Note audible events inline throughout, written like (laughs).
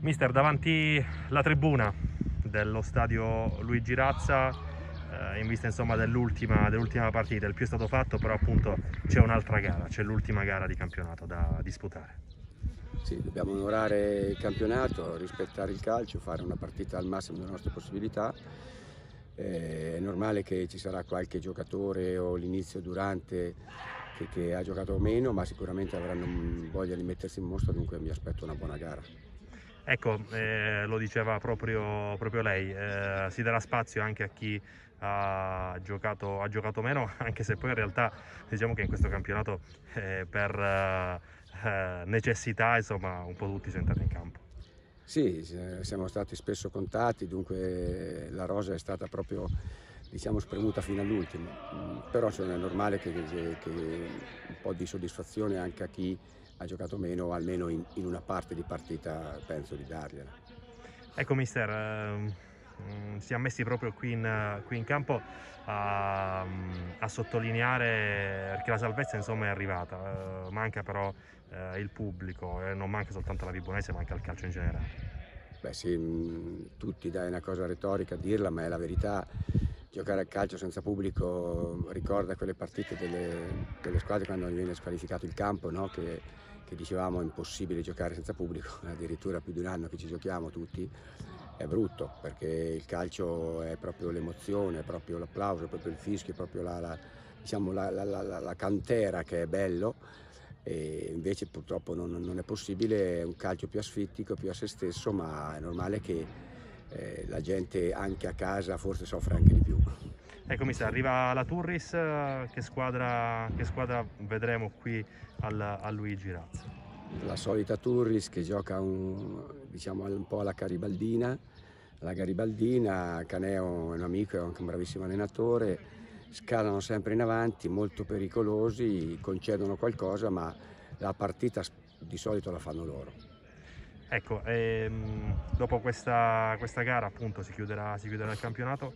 Mister, davanti alla tribuna dello stadio Luigi Razza, eh, in vista dell'ultima, dell'ultima partita, il più è stato fatto, però appunto c'è un'altra gara, c'è l'ultima gara di campionato da disputare. Sì, dobbiamo onorare il campionato, rispettare il calcio, fare una partita al massimo delle nostre possibilità. Eh, è normale che ci sarà qualche giocatore o l'inizio durante che, che ha giocato meno, ma sicuramente avranno voglia di mettersi in mostra, dunque mi aspetto una buona gara. Ecco, eh, lo diceva proprio, proprio lei, eh, si darà spazio anche a chi ha giocato, ha giocato, meno, (laughs) anche se poi in realtà diciamo che in questo campionato eh, per eh, necessità insomma un po' tutti sono entrati in campo. Sì, siamo stati spesso contati, dunque la rosa è stata proprio diciamo, spremuta fino all'ultimo, mm, però cioè, è normale che, che, che, un po' di soddisfazione anche a chi ha giocato meno, almeno in, in una parte di partita penso di dargliela. Ecco mister, ehm, mm, siamo messi proprio qui in, qui in campo a, a, sottolineare perché la salvezza insomma è arrivata, eh, manca però eh, il pubblico e non manca soltanto la Vibonese, manca il calcio in generale. Beh sì, mm, tutti dai una cosa retorica a dirla, ma è la verità giocare a calcio senza pubblico ricorda quelle partite delle, delle squadre quando viene squalificato il campo, no? che, che, dicevamo è impossibile giocare senza pubblico, (laughs) addirittura più di un anno che ci giochiamo tutti, è brutto perché il calcio è proprio l'emozione, è proprio l'applauso, è proprio il fischio, è proprio la, la, diciamo, la, la cantera che è bello e invece purtroppo non, non, è possibile, è un calcio più asfittico, più a se stesso, ma è normale che eh, la gente anche a casa forse soffre anche di più. Eccomi, sa, arriva la Turris, che squadra, che squadra vedremo qui al, a Luigi Razza? La solita Turris che gioca un, diciamo, un po' alla Garibaldina, la Garibaldina, Caneo è un amico, è anche un bravissimo allenatore, scalano sempre in avanti, molto pericolosi, concedono qualcosa ma la partita di solito la fanno loro. Ecco, ehm, dopo questa, questa, gara appunto si chiuderà, si chiuderà, il campionato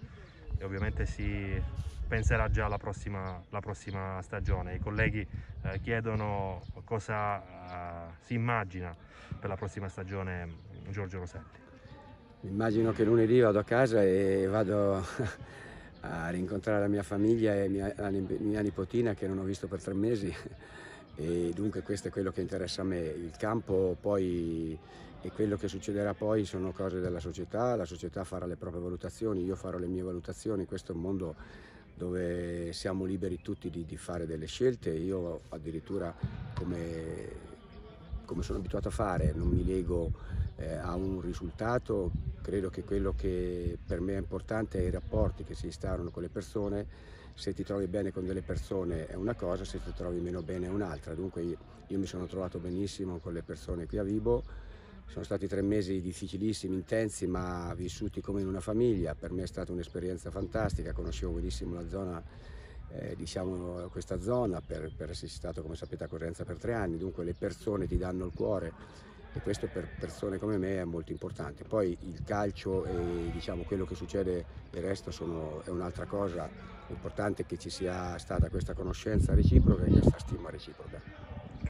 e ovviamente si penserà già alla prossima, prossima stagione. I colleghi eh, chiedono cosa eh, si immagina per la prossima stagione Giorgio Rosetti. Immagino che lunedì vado a casa e vado (laughs) a rincontrare la mia famiglia e mia, la mia nipotina che non ho visto per tre mesi e dunque questo è quello che interessa a me. Il campo poi e quello che succederà poi sono cose della società, la società farà le proprie valutazioni, io farò le mie valutazioni, questo è un mondo dove siamo liberi tutti di, di fare delle scelte, io addirittura come, come, sono abituato a fare non mi lego eh, a un risultato, credo che quello che per me è importante è i rapporti che si instaurano con le persone se ti trovi bene con delle persone è una cosa, se ti trovi meno bene è un'altra. Dunque io, io, mi sono trovato benissimo con le persone qui a Vibo, sono stati tre mesi difficilissimi, intensi, ma vissuti come in una famiglia. Per me è stata un'esperienza fantastica, conoscevo benissimo la zona, eh, diciamo questa zona, per, per essere stato come sapete a Correnza per tre anni, dunque le persone ti danno il cuore e questo per persone come me è molto importante. Poi il calcio e diciamo, quello che succede il resto sono, è un'altra cosa, l'importante è che ci sia stata questa conoscenza reciproca e questa stima reciproca.